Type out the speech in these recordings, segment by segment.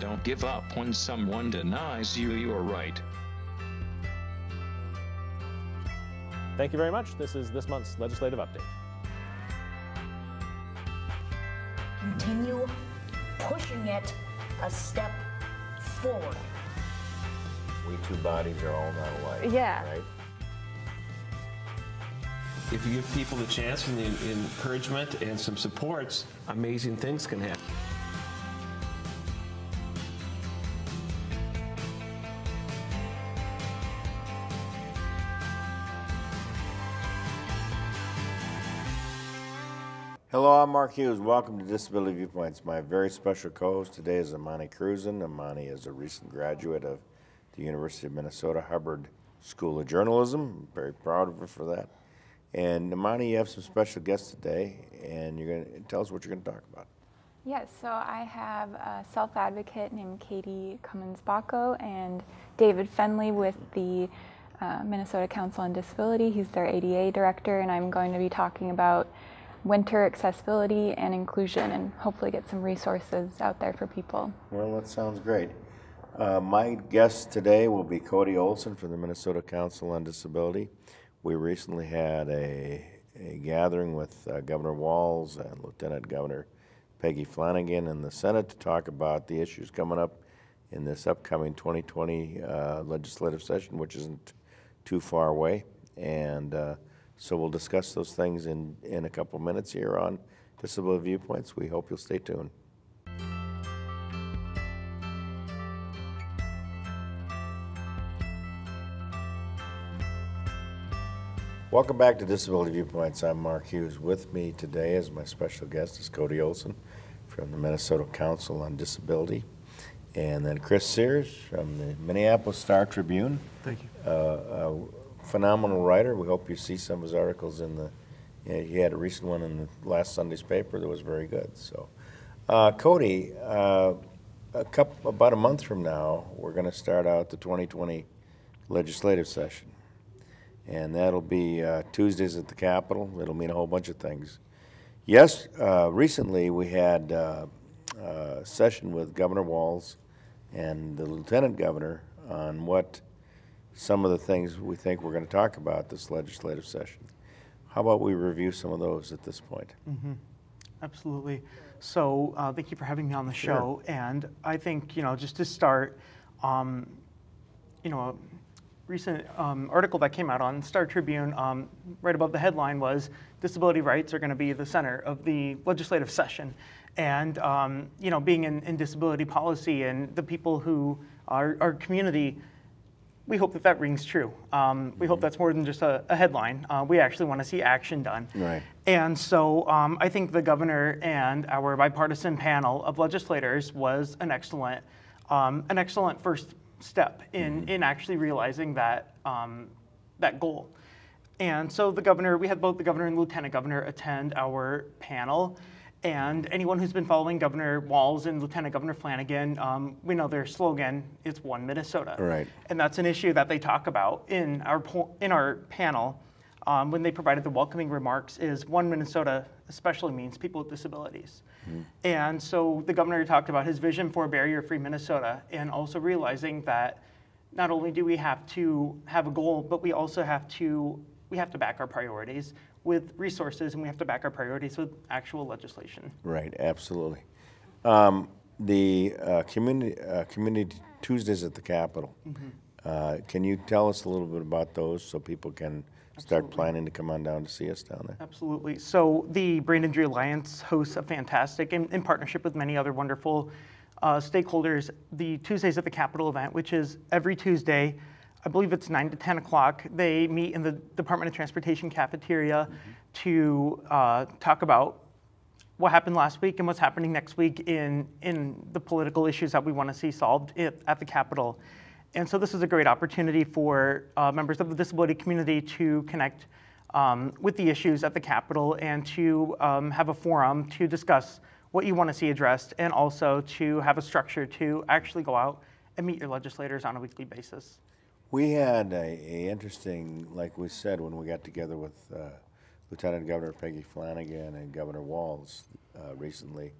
Don't give up when someone denies you your right. Thank you very much. This is this month's legislative update. Continue pushing it a step forward. We two bodies are all not alike. Yeah. Right? If you give people the chance and the encouragement and some supports, amazing things can happen. Hello, I'm Mark Hughes. Welcome to Disability Viewpoints. My very special co-host today is Amani Cruzen. Amani is a recent graduate of the University of Minnesota Hubbard School of Journalism. I'm very proud of her for that. And Amani, you have some special guests today, and you're going to tell us what you're going to talk about. Yes, so I have a self advocate named Katie Cummins Bakko and David Fenley with the uh, Minnesota Council on Disability. He's their ADA director, and I'm going to be talking about winter accessibility and inclusion and hopefully get some resources out there for people. Well, that sounds great. Uh, my guest today will be Kody Olson from the Minnesota Council on Disability. We recently had a, a gathering with uh, Governor Walz and Lieutenant Governor Peggy Flanagan in the Senate to talk about the issues coming up in this upcoming 2020 uh, legislative session, which isn't too far away. And uh, so we'll discuss those things in, in a couple minutes here on Disability Viewpoints. We hope you'll stay tuned. Welcome back to Disability Viewpoints. I'm Mark Hughes. With me today as my special guest is Kody Olson from the Minnesota Council on Disability. And then Chris Serres from the Minneapolis Star Tribune. Thank you. Uh, a phenomenal writer. We hope you see some of his articles in the. Yeah, he had a recent one in the last Sunday's paper that was very good. So, uh, Kody, uh, a couple about a month from now, we're going to start out the 2020 legislative session, and that'll be uh, Tuesdays at the Capitol. It'll mean a whole bunch of things. Yes, uh, recently we had uh, a session with Governor Walz and the Lieutenant Governor on what some of the things we think we're going to talk about this legislative session. How about we review some of those at this point? Absolutely. So uh, thank you for having me on the Sure. show. And I think, you know, just to start, um, you know, a recent um, article that came out on Star Tribune, um, right above the headline was disability rights are going to be the center of the legislative session. And, um, you know, being in, in disability policy and the people who are our community, we hope that that rings true. Um, we hope that's more than just a, a headline. Uh, we actually want to see action done. Right. And so um, I think the governor and our bipartisan panel of legislators was an excellent, um, an excellent first step in, in actually realizing that, um, that goal. And so the governor, we had both the governor and lieutenant governor attend our panel. And anyone who's been following Governor Walz and Lieutenant Governor Flanagan, um, we know their slogan is "One Minnesota." Right. And that's an issue that they talk about in our po- in our panel um, when they provided the welcoming remarks. Is "One Minnesota" especially means people with disabilities. And so the governor talked about his vision for a barrier-free Minnesota, and also realizing that not only do we have to have a goal, but we also have to we have to back our priorities with resources, and we have to back our priorities with actual legislation. Right, absolutely. Um, the uh, community uh, community Tuesdays at the Capitol. Uh, can you tell us a little bit about those so people can start planning to come on down to see us down there? Absolutely. So the Brain Injury Alliance hosts a fantastic, in, in partnership with many other wonderful uh, stakeholders, the Tuesdays at the Capitol event, which is every Tuesday. I believe it's 9 to 10 o'clock. They meet in the Department of Transportation cafeteria to uh, talk about what happened last week and what's happening next week in, in the political issues that we want to see solved at, at the Capitol. And so this is a great opportunity for uh, members of the disability community to connect um, with the issues at the Capitol and to um, have a forum to discuss what you want to see addressed and also to have a structure to actually go out and meet your legislators on a weekly basis. We had a, a interesting, like we said, when we got together with uh, Lieutenant Governor Peggy Flanagan and Governor Walz uh, recently,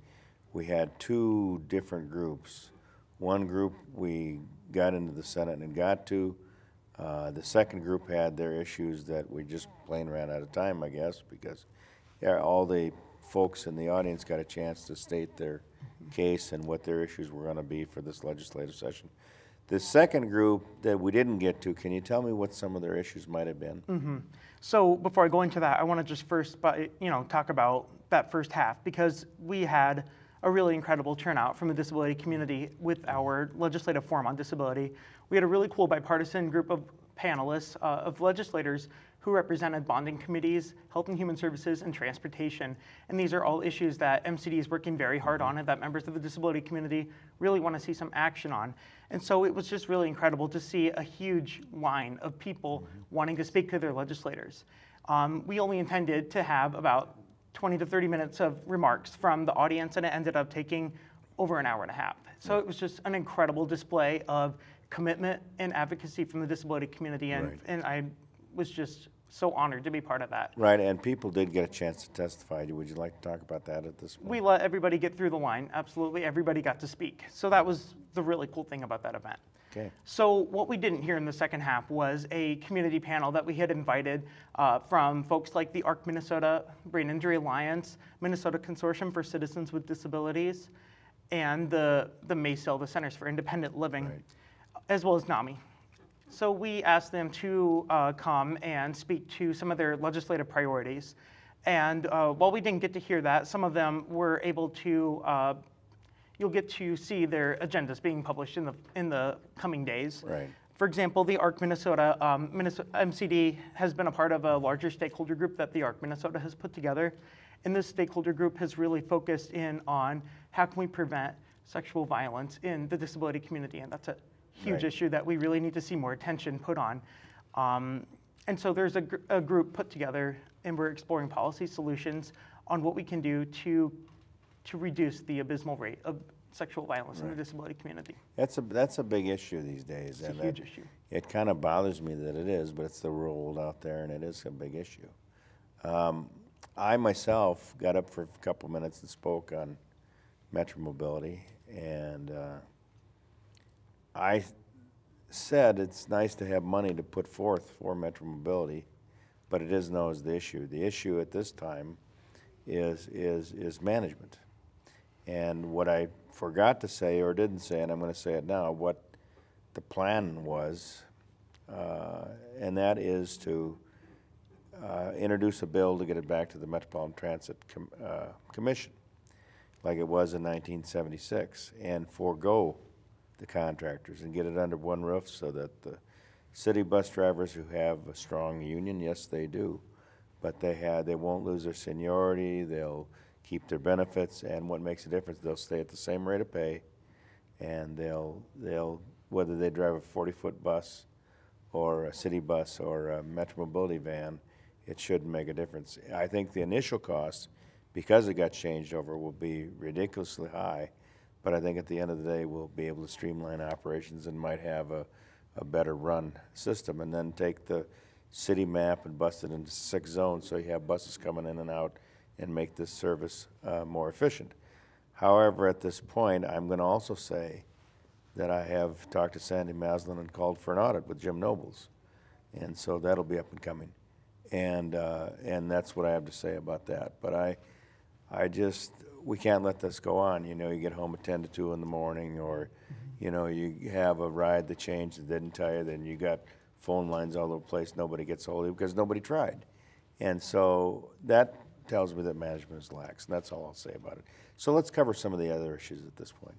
we had two different groups One group, we got into the Senate and got to. Uh, The second group had their issues that we just plain ran out of time, I guess, because yeah, all the folks in the audience got a chance to state their case and what their issues were going to be for this legislative session. The second group that we didn't get to, can you tell me what some of their issues might have been? So before I go into that, I want to just first, you know, talk about that first half because we had a really incredible turnout from the disability community with our legislative forum on disability. We had a really cool bipartisan group of panelists uh, of legislators who represented bonding committees, health and human services, and transportation. And these are all issues that MCD is working very hard on and that members of the disability community really want to see some action on. And so it was just really incredible to see a huge line of people wanting to speak to their legislators. Um, we only intended to have about 20 to 30 minutes of remarks from the audience, and it ended up taking over an hour and a half. So it was just an incredible display of commitment and advocacy from the disability community, and, Right. and I was just so honored to be part of that. Right, and people did get a chance to testify. Would you like to talk about that at this point? We let everybody get through the line. Absolutely, everybody got to speak. So that was the really cool thing about that event. Okay. So what we didn't hear in the second half was a community panel that we had invited uh, from folks like the ARC Minnesota Brain Injury Alliance, Minnesota Consortium for Citizens with Disabilities, and the, the MACIL, the Centers for Independent Living, Right. as well as NAMI. So we asked them to uh, come and speak to some of their legislative priorities. And uh, while we didn't get to hear that, some of them were able to, uh, you'll get to see their agendas being published in the, in the coming days. Right. For example, the ARC Minnesota, um, Minnesota MCD has been a part of a larger stakeholder group that the ARC Minnesota has put together. And this stakeholder group has really focused in on how can we prevent sexual violence in the disability community. And that's a huge Right. issue that we really need to see more attention put on. Um, and so there's a, gr- a group put together, and we're exploring policy solutions on what we can do to, to reduce the abysmal rate of sexual violence in the disability community. That's a, that's a big issue these days. It's a huge it- issue. It kind of bothers me that it is, but it's the real world out there, and it is a big issue. Um, I myself got up for a couple minutes and spoke on Metro Mobility, and uh, I said it's nice to have money to put forth for Metro Mobility, but it isn't always the issue. The issue at this time is, is, is management. And what I forgot to say or didn't say, and I'm going to say it now, what the plan was, uh, and that is to uh, introduce a bill to get it back to the Metropolitan Transit Com- uh, Commission, like it was in 1976, and forego the contractors and get it under one roof so that the city bus drivers who have a strong union, yes, they do, but they had, they won't lose their seniority, they'll keep their benefits, and what makes a difference, they'll stay at the same rate of pay, and they'll, they'll, whether they drive a forty-foot bus or a city bus or a Metro Mobility van, it shouldn't make a difference. I think the initial cost, because it got changed over, will be ridiculously high, but I think at the end of the day, we'll be able to streamline operations and might have a, a better run system, and then take the city map and bust it into six zones, so you have buses coming in and out and make this service uh, more efficient. However, at this point, I'm going to also say that I have talked to Sandy Masin and called for an audit with Jim Nobles. And so that'll be up and coming. And, uh, and that's what I have to say about that. But I, I just, we can't let this go on. You know, you get home at 10 to 2 in the morning, or, you know, you have a ride that changed that didn't tell you, then you got phone lines all over the place, nobody gets hold of you because nobody tried. And so that tells me that management is lax, and that's all I'll say about it. So let's cover some of the other issues at this point.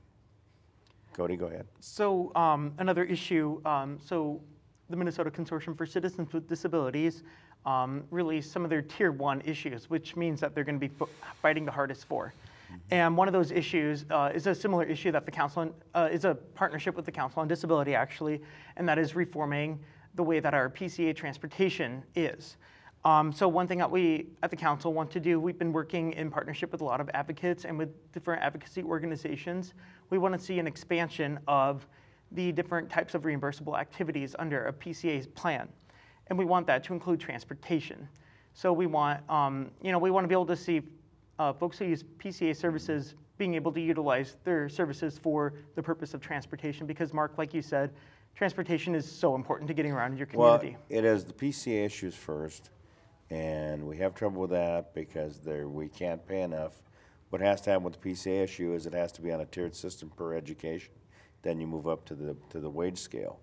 Kody, go ahead. So um, another issue, um, so the Minnesota Consortium for Citizens with Disabilities um, released some of their tier one issues, which means that they're going to be fighting the hardest for. And one of those issues uh, is a similar issue that the council on, uh, is a partnership with the Council on Disability actually, and that is reforming the way that our PCA transportation is. Um, so one thing that we at the council want to do, we've been working in partnership with a lot of advocates and with different advocacy organizations. We want to see an expansion of the different types of reimbursable activities under a PCA plan, and we want that to include transportation. So we want, um, you know, we want to be able to see uh, folks who use PCA services being able to utilize their services for the purpose of transportation. Because, Mark, like you said, transportation is so important to getting around in your community. Well, it is the PCA issues first, and we have trouble with that because there, we can't pay enough. What has to happen with the PCA issue is it has to be on a tiered system per education. Then you move up to the, to the wage scale.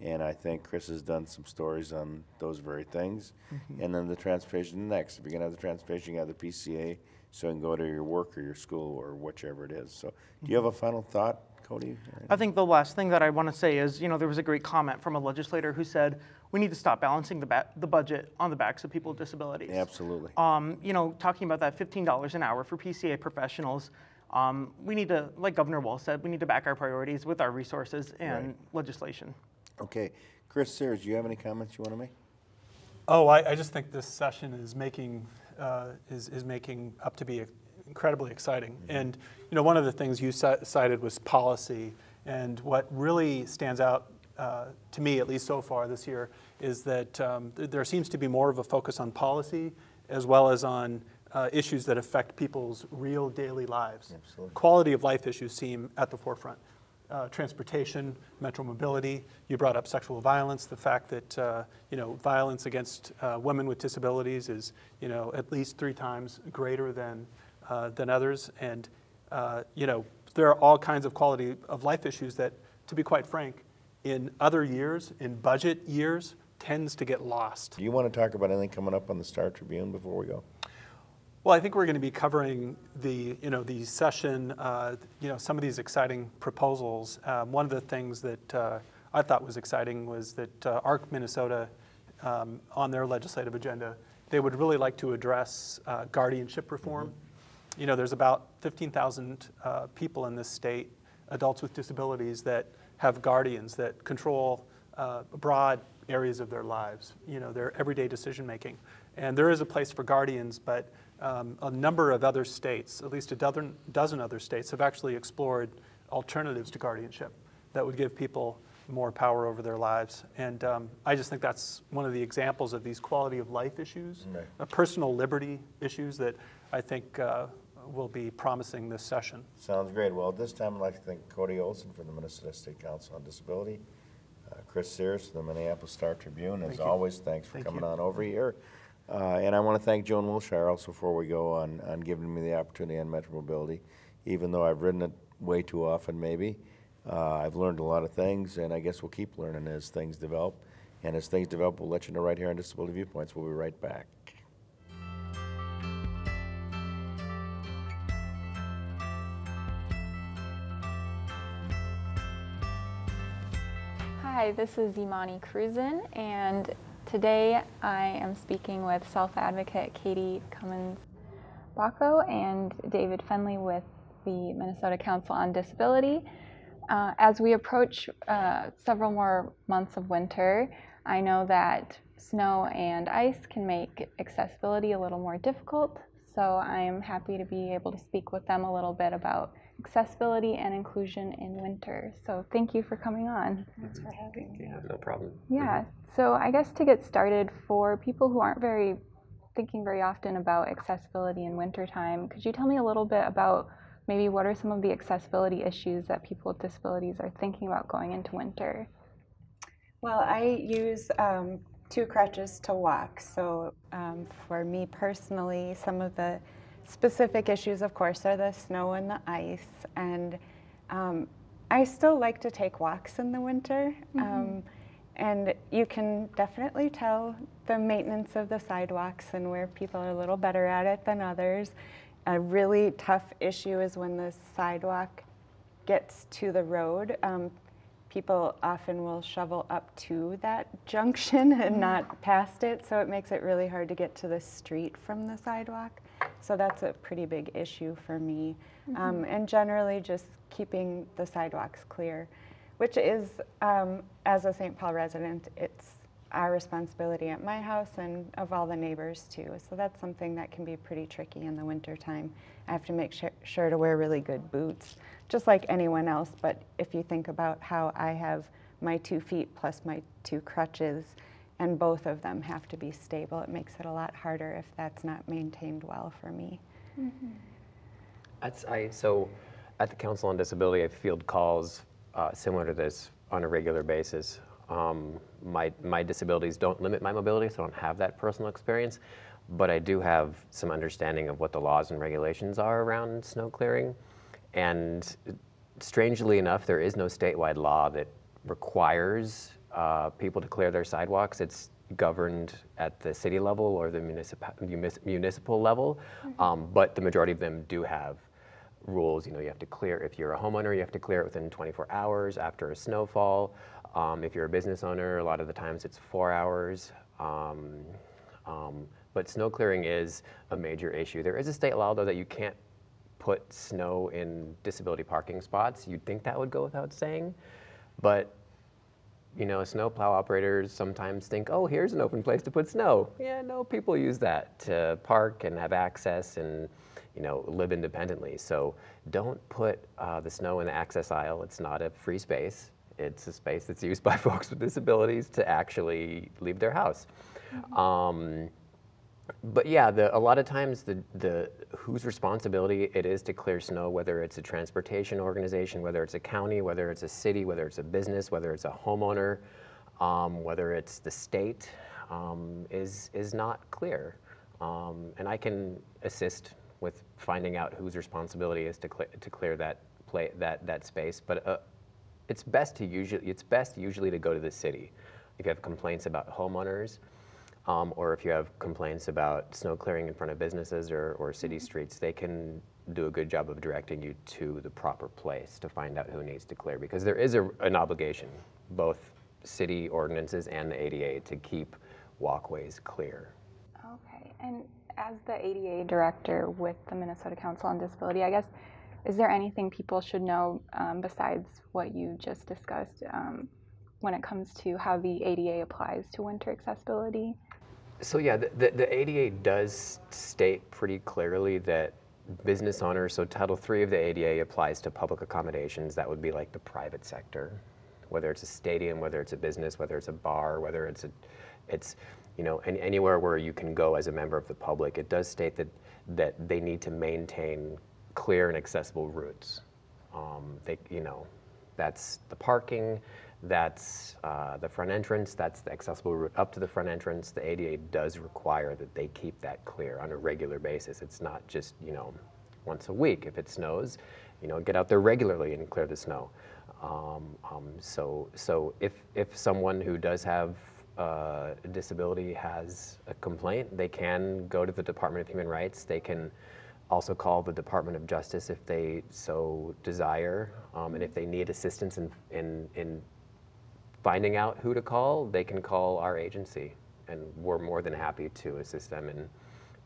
And I think Chris has done some stories on those very things. And then the transportation next. If you're gonna have the transportation, you have the PCA, so you can go to your work or your school or whichever it is. So, do you have a final thought, Kody? I think the last thing that I want to say is, you know, there was a great comment from a legislator who said we need to stop balancing the, ba- the budget on the backs of people with disabilities. Absolutely. Um, you know, talking about that $15 an hour for PCA professionals, um, we need to, like Governor Walz said, we need to back our priorities with our resources and Right. legislation. Okay, Chris Serres, do you have any comments you wanna make? Oh, I, I just think this session is making, uh, is, is making up to be incredibly exciting. And, you know, one of the things you cited was policy. And what really stands out uh, to me, at least so far this year, is that um, th- there seems to be more of a focus on policy as well as on uh, issues that affect people's real daily lives. Absolutely. Quality of life issues seem at the forefront. Uh, transportation, metro mobility. You brought up sexual violence, the fact that uh, you know violence against uh, women with disabilities is you know at least three times greater than uh, than others, and uh, you know there are all kinds of quality of life issues that, to be quite frank, in other years, in budget years, tends to get lost. Do you wanna talk about anything coming up on the Star Tribune before we go? Well, I think we're going to be covering the, you know, the session, uh, you know, some of these exciting proposals. Um, one of the things that uh, I thought was exciting was that uh, ARC Minnesota, um, on their legislative agenda, they would really like to address uh, guardianship reform. You know, there's about 15,000 uh, people in this state, adults with disabilities, that have guardians that control uh, broad areas of their lives, you know, their everyday decision making. And there is a place for guardians, but um, a number of other states, at least a dozen, dozen other states, have actually explored alternatives to guardianship that would give people more power over their lives. And um, I just think that's one of the examples of these quality of life issues, Right. uh, personal liberty issues that I think uh, will be promising this session. Sounds great. Well, at this time, I'd like to thank Kody Olson from the Minnesota State Council on Disability, uh, Chris Serres from the Minneapolis Star Tribune. As Thank always, thanks for Thank coming you. on over here. Uh, And I want to thank Joan Willshire also before we go on, on giving me the opportunity on Metro Mobility. Even though I've ridden it way too often, maybe, uh, I've learned a lot of things, and I guess we'll keep learning as things develop. And as things develop, we'll let you know right here on Disability Viewpoints. We'll be right back. Hi, this is Imani Cruzen, and today I am speaking with self advocate Katie Cummins Bakko and David Fenley with the Minnesota Council on Disability. Uh, as we approach uh, several more months of winter, I know that snow and ice can make accessibility a little more difficult, so I'm happy to be able to speak with them a little bit about accessibility and inclusion in winter. So thank you for coming on. Thanks for having me. Yeah, no problem. Yeah, so I guess to get started, for people who aren't very thinking very often about accessibility in wintertime, could you tell me a little bit about maybe what are some of the accessibility issues that people with disabilities are thinking about going into winter? Well, I use um, two crutches to walk. So um, for me personally, some of the specific issues, of course, are the snow and the ice. And um, I still like to take walks in the winter. Um, and you can definitely tell the maintenance of the sidewalks and where people are a little better at it than others. A really tough issue is when the sidewalk gets to the road. Um, people often will shovel up to that junction and not past it, so it makes it really hard to get to the street from the sidewalk. So that's a pretty big issue for me. Um, and generally, just keeping the sidewalks clear, which is, um, as a St. Paul resident, it's our responsibility at my house and of all the neighbors too. So that's something that can be pretty tricky in the wintertime. I have to make sure, sure to wear really good boots, just like anyone else. But if you think about how I have my two feet plus my two crutches, and both of them have to be stable, it makes it a lot harder if that's not maintained well for me. That's, I, so at the Council on Disability, I field calls uh, similar to this on a regular basis. Um, my, my disabilities don't limit my mobility, so I don't have that personal experience, but I do have some understanding of what the laws and regulations are around snow clearing. And strangely enough, there is no statewide law that requires uh, people to clear their sidewalks. It's governed at the city level or the municip- munis- municipal level, um, but the majority of them do have rules. You know, you have to clear, if you're a homeowner, you have to clear it within 24 hours after a snowfall. Um, if you're a business owner, a lot of the times it's four hours. Um, um, but snow clearing is a major issue. There is a state law, though, that you can't put snow in disability parking spots. You'd think that would go without saying, but you know, snowplow operators sometimes think, oh, here's an open place to put snow. Yeah, no, people use that to park and have access and, you know, live independently. So don't put uh, the snow in the access aisle. It's not a free space. It's a space that's used by folks with disabilities to actually leave their house. Um, but yeah, the, a lot of times the, the whose responsibility it is to clear snow, whether it's a transportation organization, whether it's a county, whether it's a city, whether it's a business, whether it's a homeowner, um, whether it's the state, um, is is not clear. Um, and I can assist with finding out whose responsibility is to clear to clear that play that that space. But uh, it's best to usually it's best usually to go to the city if you have complaints about homeowners. Um, or if you have complaints about snow clearing in front of businesses or, or city streets, they can do a good job of directing you to the proper place to find out who needs to clear because there is a, an obligation, both city ordinances and the ADA, to keep walkways clear. Okay, and as the ADA director with the Minnesota Council on Disability, I guess, is there anything people should know um, besides what you just discussed um, when it comes to how the ADA applies to winter accessibility? So yeah, the, the, the ADA does state pretty clearly that business owners, so Title III of the ADA applies to public accommodations. That would be like the private sector, whether it's a stadium, whether it's a business, whether it's a bar, whether it's a, it's, you know, any, anywhere where you can go as a member of the public. It does state that that they need to maintain clear and accessible routes. Um, they, you know, that's the parking, that's uh, the front entrance, that's the accessible route up to the front entrance. The ADA does require that they keep that clear on a regular basis. It's not just, you know, once a week. If it snows, you know, get out there regularly and clear the snow. Um, um, so, so if, if someone who does have uh, a disability has a complaint, they can go to the Department of Human Rights. They can also call the Department of Justice if they so desire. Um, and if they need assistance in, in, in finding out who to call, they can call our agency, and we're more than happy to assist them in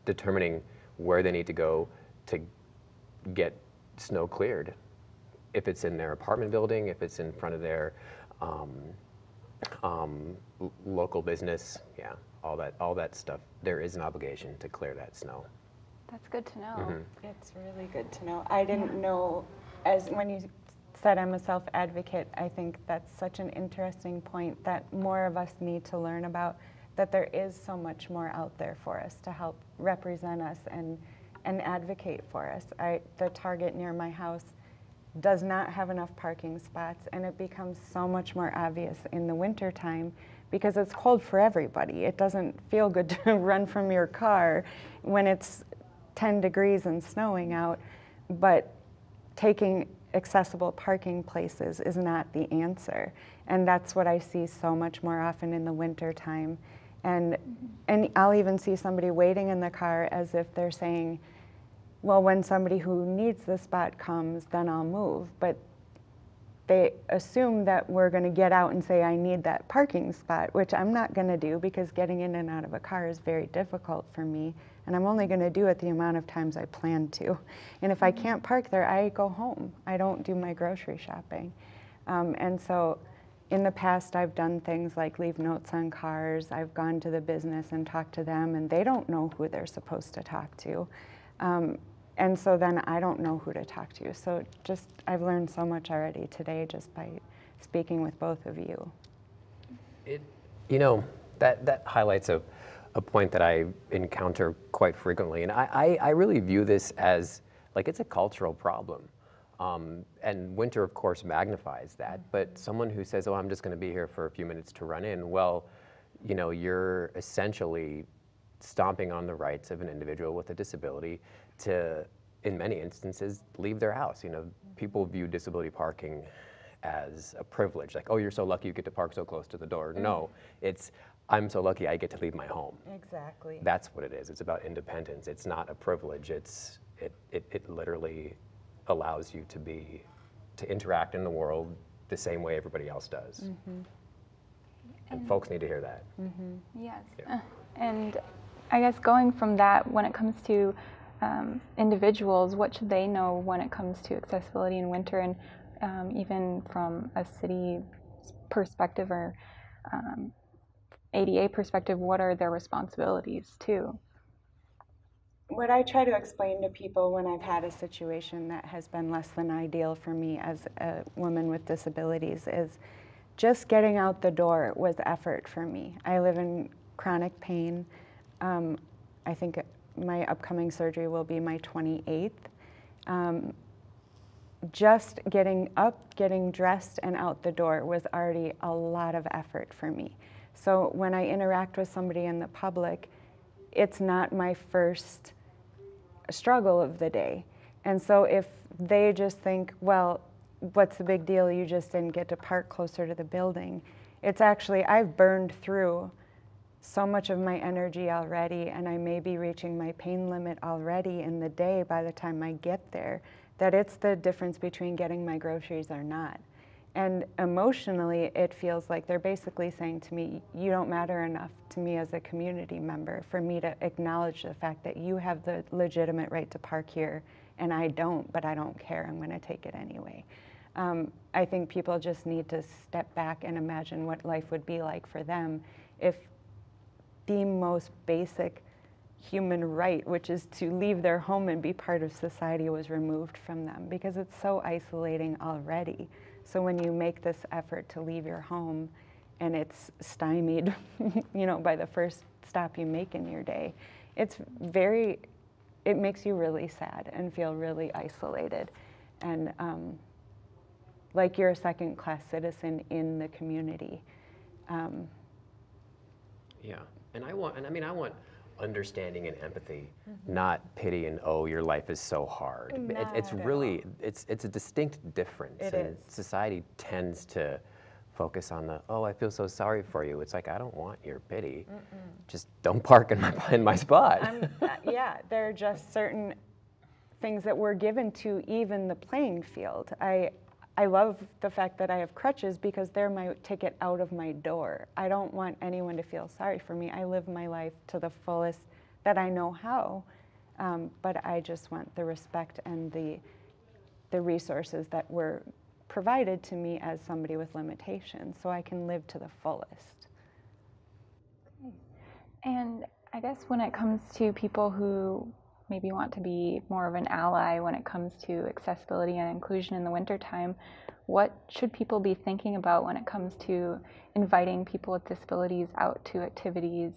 determining where they need to go to get snow cleared. If it's in their apartment building, if it's in front of their um, um, local business, yeah, all that, all that stuff. There is an obligation to clear that snow. That's good to know. Mhm. It's really good to know. I didn't know, as when you said I'm a self advocate, I think that's such an interesting point that more of us need to learn about. That there is so much more out there for us to help represent us and and advocate for us. I, the Target near my house does not have enough parking spots, and it becomes so much more obvious in the wintertime because it's cold for everybody. It doesn't feel good to run from your car when it's 10 degrees and snowing out, but taking accessible parking places is not the answer. And that's what I see so much more often in the winter time. And, and I'll even see somebody waiting in the car as if they're saying, well, when somebody who needs the spot comes, then I'll move. But they assume that we're going to get out and say, I need that parking spot, which I'm not going to do because getting in and out of a car is very difficult for me. And I'm only going to do it the amount of times I plan to. And if I can't park there, I go home. I don't do my grocery shopping. Um, and so in the past, I've done things like leave notes on cars. I've gone to the business and talked to them, and they don't know who they're supposed to talk to. Um, and so then I don't know who to talk to. So just, I've learned so much already today just by speaking with both of you. It, you know, that, that highlights a, a point that I encounter quite frequently. And I, I, I really view this as Like it's a cultural problem. Um, and winter, of course, magnifies that. But someone who says, "Oh, I'm just going to be here for a few minutes to run in," well, you know, you're essentially stomping on the rights of an individual with a disability to, in many instances, leave their house. You know, people view disability parking as a privilege, like, "Oh, you're so lucky you get to park so close to the door." No, it's I'm so lucky I get to leave my home. Exactly. That's what it is. It's about independence. It's not a privilege. It's it, it, it literally allows you to be to interact in the world the same way everybody else does. And folks need to hear that. Yes. Yeah. Uh, And I guess going from that, when it comes to um, individuals, what should they know when it comes to accessibility in winter, and um, even from a city perspective or um, ADA perspective, what are their responsibilities too? What I try to explain to people when I've had a situation that has been less than ideal for me as a woman with disabilities is just getting out the door was effort for me. I live in chronic pain. Um, I think my upcoming surgery will be my 28th. Um, just getting up, getting dressed, and out the door was already a lot of effort for me. So when I interact with somebody in the public, it's not my first struggle of the day. And so if they just think, well, what's the big deal? You just didn't get to park closer to the building. It's actually, I've burned through so much of my energy already, and I may be reaching my pain limit already in the day by the time I get there, that it's the difference between getting my groceries or not. And emotionally, it feels like they're basically saying to me, You don't matter enough to me as a community member for me to acknowledge the fact that you have the legitimate right to park here, and I don't, but I don't care. I'm going to take it anyway. Um, I think people just need to step back and imagine what life would be like for them if the most basic human right, which is to leave their home and be part of society, was removed from them because it's so isolating already. So when you make this effort to leave your home and it's stymied, you know, by the first stop you make in your day, it's very, it makes you really sad and feel really isolated. And um, like you're a second class citizen in the community. Um, Yeah, and I want, and I mean, I want understanding and empathy, not pity and oh, your life is so hard. It- it's really, it's it's a distinct difference. It and is. Society tends to focus on the oh, I feel so sorry for you. It's like I don't want your pity. Just don't park in my in my spot. Uh, yeah, there are just certain things that were given to even the playing field. I, I love the fact that I have crutches because they're my ticket out of my door. I don't want anyone to feel sorry for me. I live my life to the fullest that I know how, um, but I just want the respect and the, the resources that were provided to me as somebody with limitations so I can live to the fullest. And I guess when it comes to people who maybe want to be more of an ally when it comes to accessibility and inclusion in the wintertime, what should people be thinking about when it comes to inviting people with disabilities out to activities,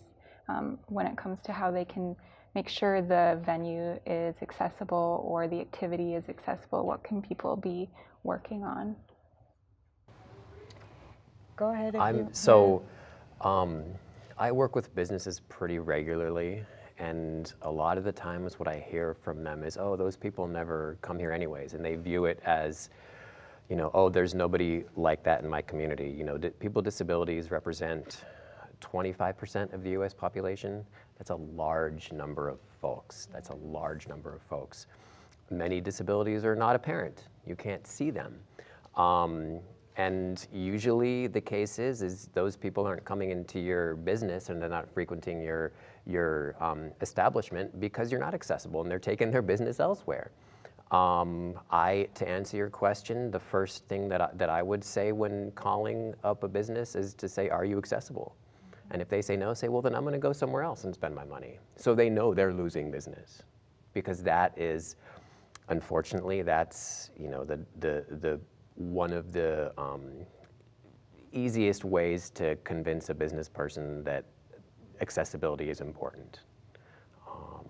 um, when it comes to how they can make sure the venue is accessible or the activity is accessible? What can people be working on? Go ahead if I'm so um, I work with businesses pretty regularly, and a lot of the times what I hear from them is, "Oh, those people never come here anyways," and they view it as, you know, "Oh, there's nobody like that in my community." You know, people with disabilities represent 25% of the U.S. population. That's a large number of folks. That's a large number of folks. Many disabilities are not apparent. You can't see them. Um, and usually the case is, is those people aren't coming into your business and they're not frequenting your, your um, establishment because you're not accessible and they're taking their business elsewhere. Um, I, to answer your question, the first thing that I, that I would say when calling up a business is to say, are you accessible? And if they say no, say, well, then I'm going to go somewhere else and spend my money. So they know they're losing business because that is, unfortunately, that's, you know, the, the, the, one of the um, easiest ways to convince a business person that accessibility is important. Um,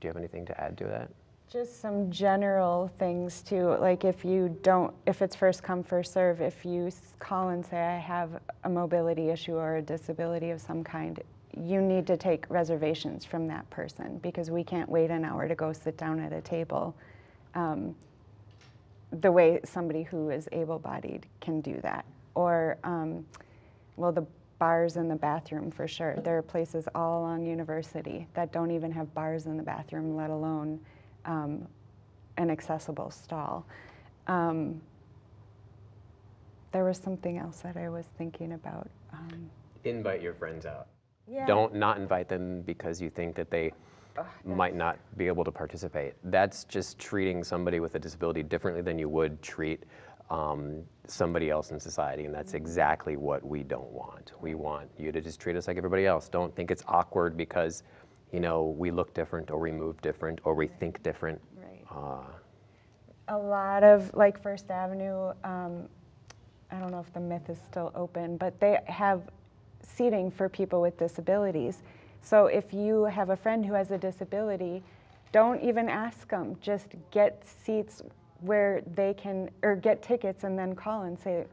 do you have anything to add to that? Just some general things too, like if you don't, if it's first come, first serve, if you call and say, I have a mobility issue or a disability of some kind, you need to take reservations from that person because we can't wait an hour to go sit down at a table. Um, the way somebody who is able-bodied can do that. Or, um, well, the bars in the bathroom for sure. There are places all on University that don't even have bars in the bathroom, let alone um, an accessible stall. Um, there was something else that I was thinking about. Um, Invite your friends out. Yeah. Don't not invite them because you think that they might not be able to participate. That's just treating somebody with a disability differently than you would treat um, somebody else in society, and that's exactly what we don't want. We want you to just treat us like everybody else. Don't think it's awkward because, you know, we look different or we move different or we think different. Right. Uh, a lot of like First Avenue. Um, I don't know if the myth is still open, but they have seating for people with disabilities. So if you have a friend who has a disability, don't even ask them. Just get seats where they can, or get tickets and then call and say,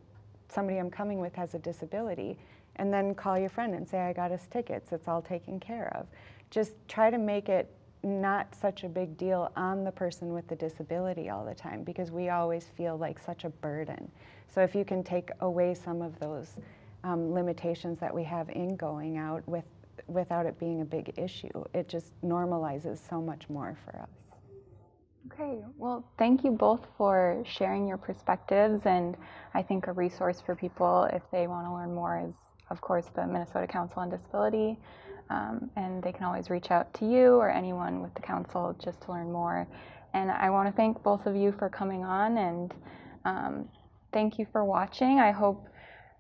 somebody I'm coming with has a disability. And then call your friend and say, I got us tickets. It's all taken care of. Just try to make it not such a big deal on the person with the disability all the time because we always feel like such a burden. So if you can take away some of those um, limitations that we have in going out with, without it being a big issue, it just normalizes so much more for us. Okay, well, thank you both for sharing your perspectives. And I think a resource for people if they want to learn more is, of course, the Minnesota Council on Disability. Um, and they can always reach out to you or anyone with the council just to learn more. And I want to thank both of you for coming on and um, thank you for watching. I hope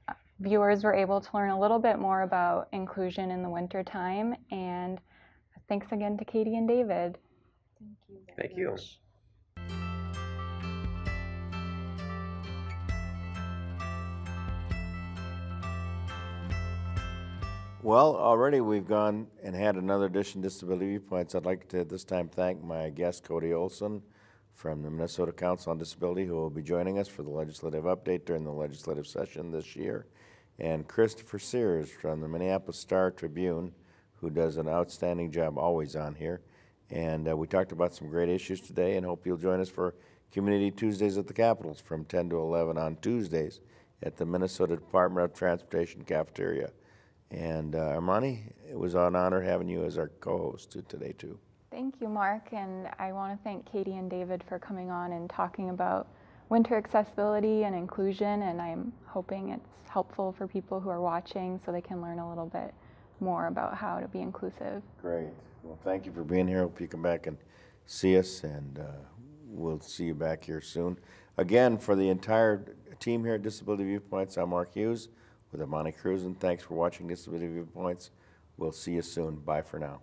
uh, viewers were able to learn a little bit more about inclusion in the winter time. And thanks again to Katie and David. Thank you. Well, already we've gone and had another edition of Disability Viewpoints. I'd like to at this time thank my guest Kody Olson from the Minnesota Council on Disability, who will be joining us for the legislative update during the legislative session this year, and Christopher Serres from the Minneapolis Star Tribune, who does an outstanding job always on here. And uh, we talked about some great issues today, and hope you'll join us for Community Tuesdays at the Capitals from 10 to 11 on Tuesdays at the Minnesota Department of Transportation cafeteria. And uh, Armani, it was an honor having you as our co-host today too. Thank you, Mark, and I want to thank Katie and David for coming on and talking about winter accessibility and inclusion, and I'm hoping it's helpful for people who are watching so they can learn a little bit more about how to be inclusive. Great. Well, thank you for being here. Hope you come back and see us, and uh, we'll see you back here soon. Again, for the entire team here at Disability Viewpoints, I'm Mark Hughes with Amani Cruz, and thanks for watching Disability Viewpoints. We'll see you soon. Bye for now.